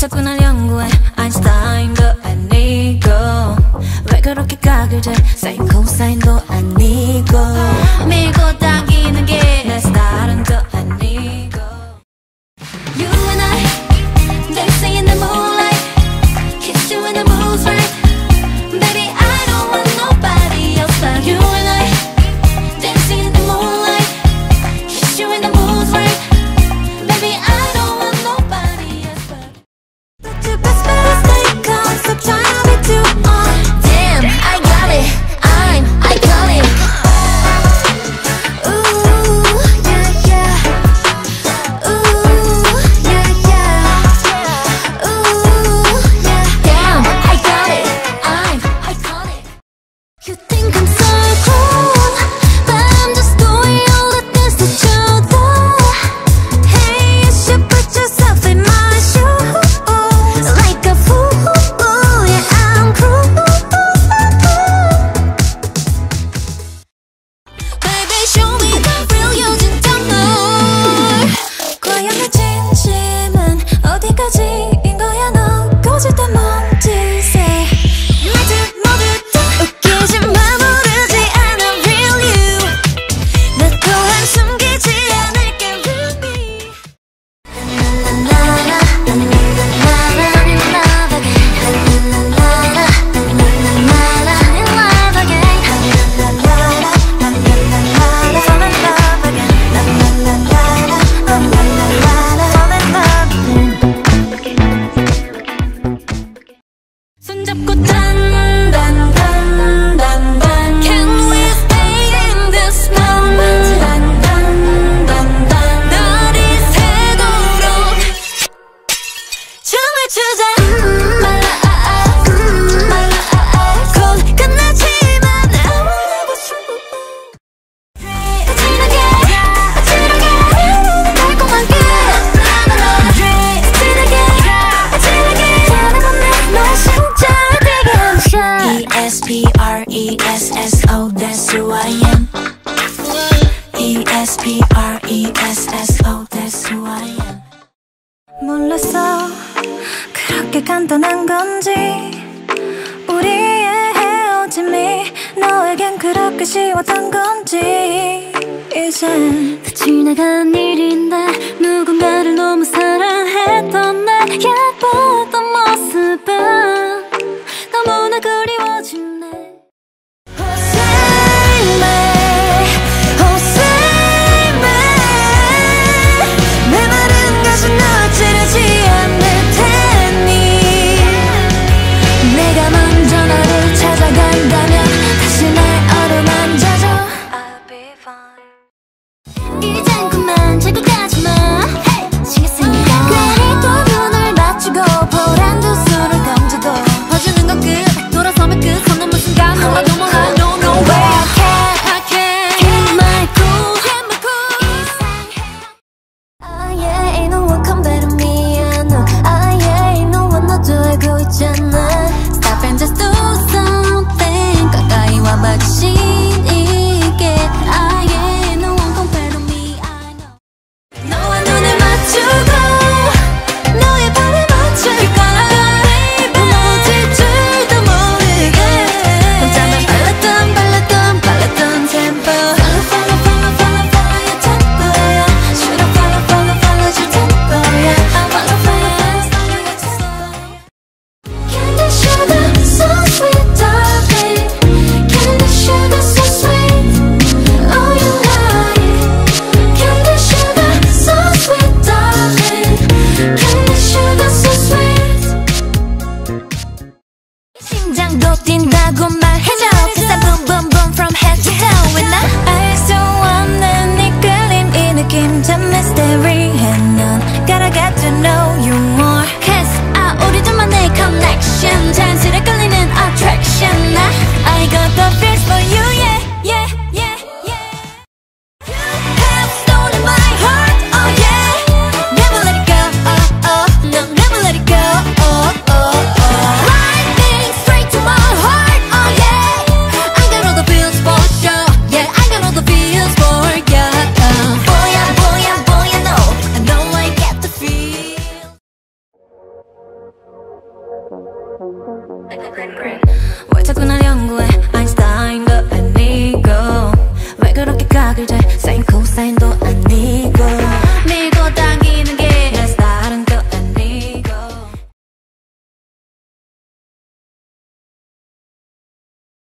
자꾸 날 연구해. 아인슈타인도 아니고. 왜 그렇게 가글제 사인 코사인도 아니고. P-R-E-S-S-O That's who I am. 몰랐어. 그렇게 간단한 건지. 우리의 헤어짐이 너에겐 그렇게 쉬웠던 건지. 이젠 다 지나간 일인데 누군가를 너무 사랑했던 날 예뻐 맘도 뛴다고 말해줘 Cause I boom boom boom from head to toe I 終わりたくなり